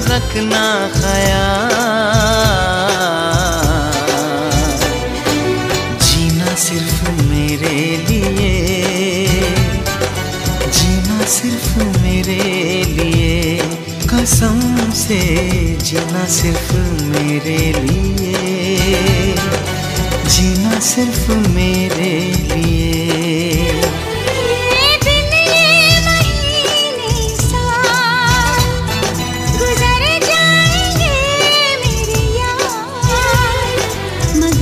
रखना ख्याल। जीना सिर्फ़ मेरे लिए, जीना सिर्फ़ मेरे लिए, कसम से जीना सिर्फ़ मेरे लिए, जीना सिर्फ़ मेरे लिए।